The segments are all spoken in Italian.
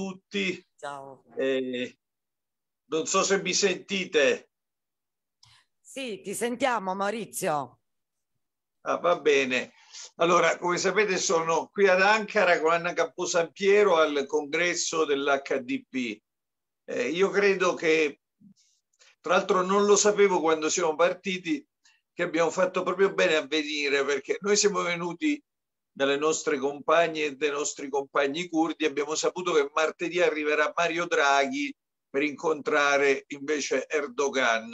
tutti. Ciao. Eh, non so se mi sentite. Sì, ti sentiamo Maurizio. Ah, va bene. Allora, come sapete sono qui ad Ankara con Anna Camposampiero al congresso dell'HDP. Eh, io credo che, tra l'altro non lo sapevo quando siamo partiti, che abbiamo fatto proprio bene a venire perché noi siamo venuti dalle nostre compagne e dai nostri compagni curdi, abbiamo saputo che martedì arriverà Mario Draghi per incontrare invece Erdogan.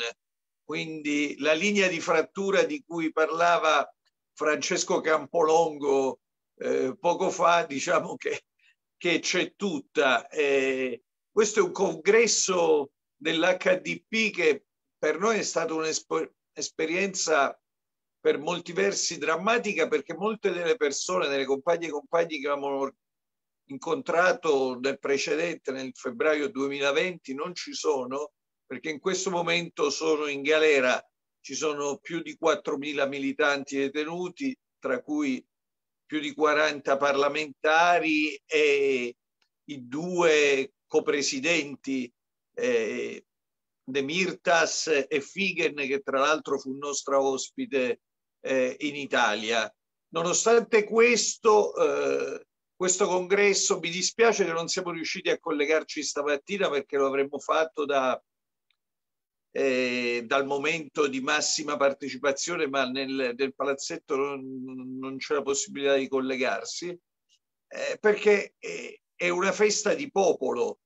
Quindi la linea di frattura di cui parlava Francesco Campolongo eh, poco fa, diciamo che, che c'è tutta. Eh, questo è un congresso dell'HDP che per noi è stata un'esperienza per molti versi drammatica perché molte delle persone, delle compagne e compagni che avevamo incontrato nel precedente, nel febbraio 2020, non ci sono perché in questo momento sono in galera, ci sono più di 4.000 militanti detenuti, tra cui più di 40 parlamentari e i due copresidenti eh, Demirtas e Figen, che tra l'altro fu nostra ospite eh, in Italia. Nonostante questo, eh, questo congresso, mi dispiace che non siamo riusciti a collegarci stamattina perché lo avremmo fatto da, eh, dal momento di massima partecipazione, ma nel, nel palazzetto non, non, c'è la possibilità di collegarsi, eh, perché è una festa di popolo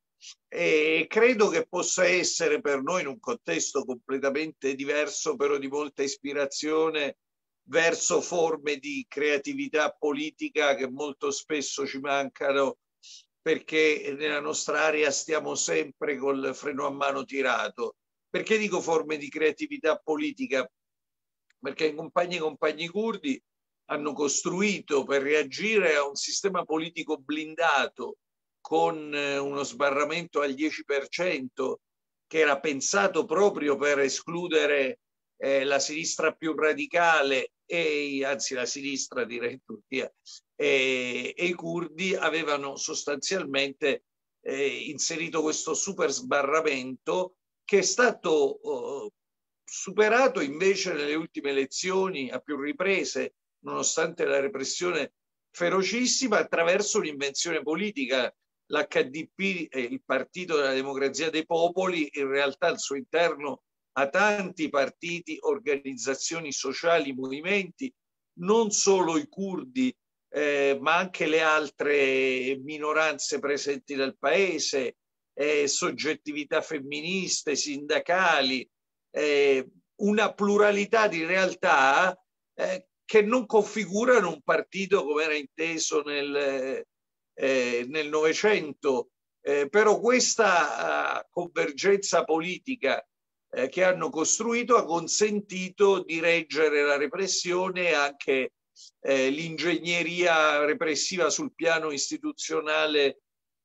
e credo che possa essere per noi in un contesto completamente diverso, però di molta ispirazione verso forme di creatività politica che molto spesso ci mancano perché nella nostra area stiamo sempre col freno a mano tirato. Perché dico forme di creatività politica? Perché i compagni e compagni curdi hanno costruito per reagire a un sistema politico blindato con eh, uno sbarramento al 10% che era pensato proprio per escludere eh, la sinistra più radicale e anzi la sinistra direi in Turchia e, e i curdi avevano sostanzialmente eh, inserito questo super sbarramento che è stato oh, superato invece nelle ultime elezioni a più riprese nonostante la repressione ferocissima attraverso un'invenzione politica. l'HDP il partito della democrazia dei popoli in realtà al suo interno a tanti partiti, organizzazioni sociali, movimenti, non solo i curdi, eh, ma anche le altre minoranze presenti nel paese, eh, soggettività femministe, sindacali, eh, una pluralità di realtà eh, che non configurano un partito come era inteso nel eh, Novecento, eh, però questa convergenza politica eh, che hanno costruito ha consentito di reggere la repressione e anche eh, l'ingegneria repressiva sul piano istituzionale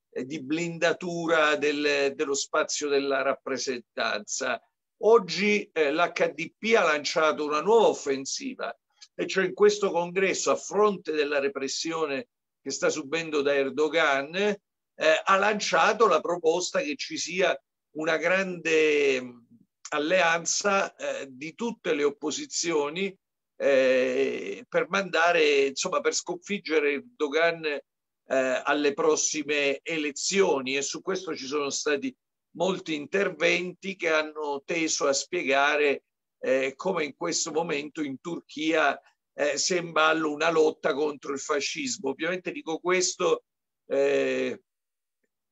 eh, di blindatura del, dello spazio della rappresentanza. Oggi eh, l'HDP ha lanciato una nuova offensiva, e cioè in questo congresso, a fronte della repressione che sta subendo da Erdogan, eh, ha lanciato la proposta che ci sia una grande alleanza eh, di tutte le opposizioni eh, per mandare, insomma, per sconfiggere Erdogan eh, alle prossime elezioni e su questo ci sono stati molti interventi che hanno teso a spiegare eh, come in questo momento in Turchia eh, sia in ballo una lotta contro il fascismo. Ovviamente dico questo eh,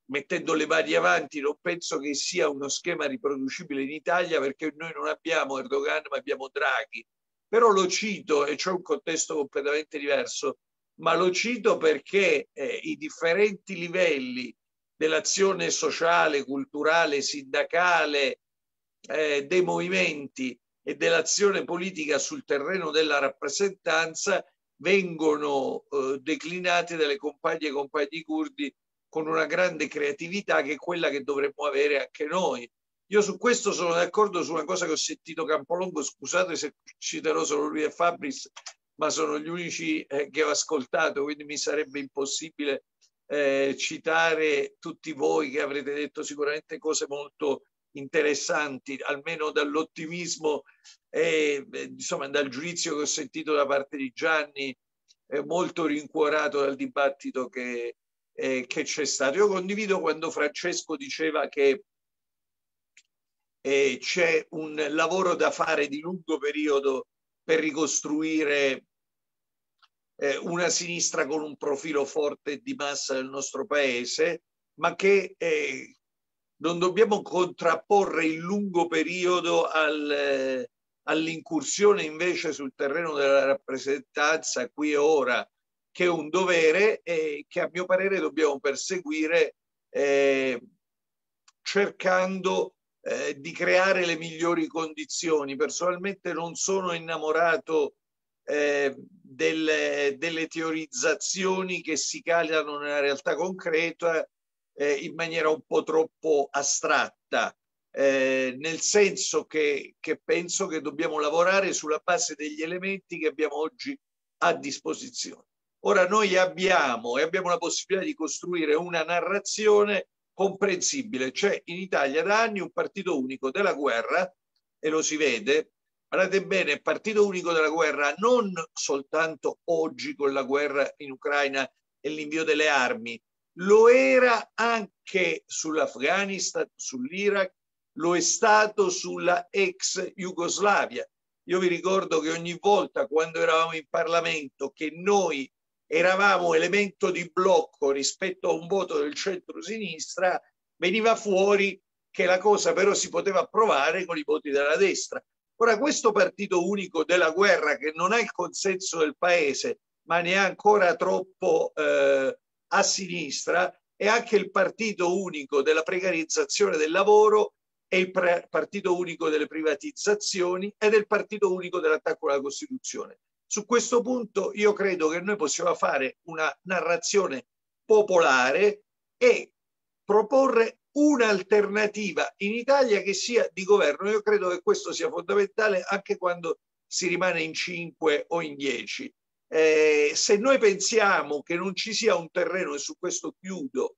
mettendo le mani avanti, non penso che sia uno schema riproducibile in Italia perché noi non abbiamo Erdogan ma abbiamo Draghi. Però lo cito e c'è un contesto completamente diverso, ma lo cito perché eh, i differenti livelli dell'azione sociale, culturale, sindacale, eh, dei movimenti e dell'azione politica sul terreno della rappresentanza vengono eh, declinati dalle compagne e compagni curdi con una grande creatività che è quella che dovremmo avere anche noi. Io su questo sono d'accordo su una cosa che ho sentito Campolongo, scusate se citerò solo lui e Fabris, ma sono gli unici eh, che ho ascoltato, quindi mi sarebbe impossibile eh, citare tutti voi che avrete detto sicuramente cose molto interessanti, almeno dall'ottimismo e insomma dal giudizio che ho sentito da parte di Gianni, eh, molto rincuorato dal dibattito che, eh, che c'è stato. Io condivido quando Francesco diceva che eh, c'è un lavoro da fare di lungo periodo per ricostruire eh, una sinistra con un profilo forte di massa nel nostro paese, ma che eh, non dobbiamo contrapporre il lungo periodo al, eh, all'incursione invece sul terreno della rappresentanza qui e ora, che è un dovere e che a mio parere dobbiamo perseguire eh, cercando eh, di creare le migliori condizioni. Personalmente non sono innamorato eh, delle, delle, teorizzazioni che si calano nella realtà concreta eh, in maniera un po' troppo astratta, eh, nel senso che, che penso che dobbiamo lavorare sulla base degli elementi che abbiamo oggi a disposizione. Ora noi abbiamo abbiamo la possibilità di costruire una narrazione comprensibile. C'è in Italia da anni un partito unico della guerra e lo si vede. Guardate bene, partito unico della guerra non soltanto oggi con la guerra in Ucraina e l'invio delle armi, lo era anche sull'Afghanistan, sull'Iraq, lo è stato sulla ex Jugoslavia. Io vi ricordo che ogni volta quando eravamo in Parlamento che noi eravamo elemento di blocco rispetto a un voto del centro-sinistra, veniva fuori che la cosa però si poteva approvare con i voti della destra. Ora, questo partito unico della guerra che non ha il consenso del paese, ma ne ha ancora troppo eh, a sinistra, è anche il partito unico della precarizzazione del lavoro, è il partito unico delle privatizzazioni ed è il partito unico dell'attacco alla Costituzione. Su questo punto io credo che noi possiamo fare una narrazione popolare e proporre un'alternativa in Italia che sia di governo. Io credo che questo sia fondamentale anche quando si rimane in cinque o in dieci. Eh, se noi pensiamo che non ci sia un terreno, e su questo chiudo,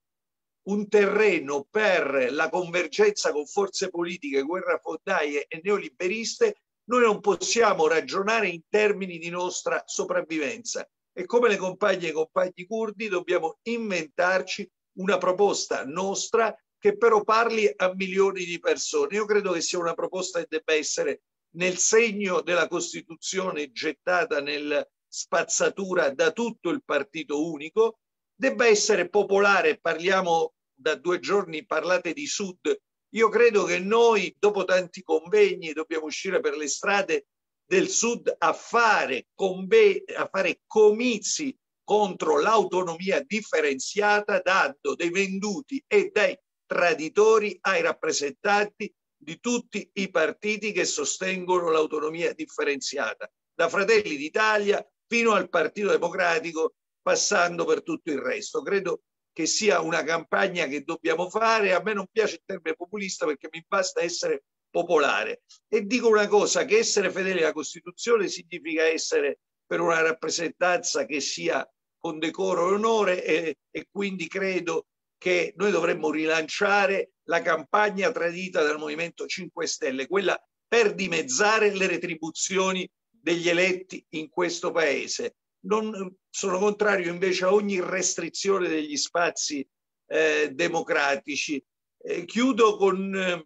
un terreno per la convergenza con forze politiche, guerrafondaie e neoliberiste, noi non possiamo ragionare in termini di nostra sopravvivenza e come le compagne e i compagni curdi dobbiamo inventarci una proposta nostra che però parli a milioni di persone. Io credo che sia una proposta che debba essere nel segno della Costituzione gettata nel spazzatura da tutto il partito unico, debba essere popolare, parliamo da due giorni, parlate di Sud, io credo che noi, dopo tanti convegni, dobbiamo uscire per le strade del Sud a fare, a fare comizi contro l'autonomia differenziata, dando dei venduti e dei traditori ai rappresentanti di tutti i partiti che sostengono l'autonomia differenziata, da Fratelli d'Italia fino al Partito Democratico, passando per tutto il resto. Credo che sia una campagna che dobbiamo fare. A me non piace il termine populista perché mi basta essere popolare. E dico una cosa, che essere fedeli alla Costituzione significa essere per una rappresentanza che sia con decoro e onore e, e quindi credo che noi dovremmo rilanciare la campagna tradita dal Movimento 5 Stelle, quella per dimezzare le retribuzioni degli eletti in questo paese non, sono contrario invece a ogni restrizione degli spazi eh, democratici. Eh, chiudo con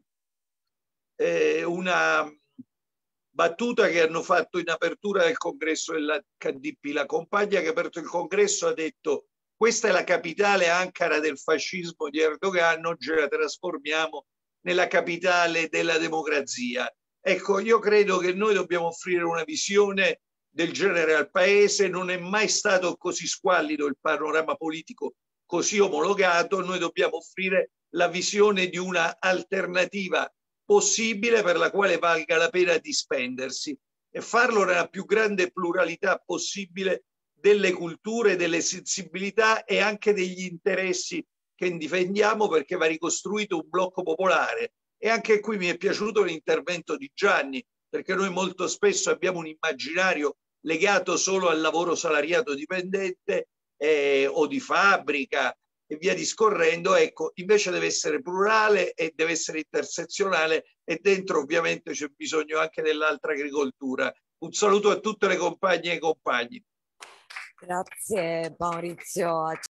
eh, una battuta che hanno fatto in apertura del congresso dell'HDP. La compagna che ha aperto il congresso ha detto questa è la capitale Ankara del fascismo di Erdogan, oggi la trasformiamo nella capitale della democrazia. Ecco, io credo che noi dobbiamo offrire una visione del genere al paese, non è mai stato così squallido il panorama politico così omologato, noi dobbiamo offrire la visione di una alternativa possibile per la quale valga la pena di spendersi e farlo nella più grande pluralità possibile delle culture, delle sensibilità e anche degli interessi che difendiamo perché va ricostruito un blocco popolare. E anche qui mi è piaciuto l'intervento di Gianni, perché noi molto spesso abbiamo un immaginario legato solo al lavoro salariato dipendente eh, o di fabbrica e via discorrendo, ecco, invece deve essere plurale e deve essere intersezionale e dentro ovviamente c'è bisogno anche dell'altra agricoltura. Un saluto a tutte le compagne e compagni. Grazie Maurizio.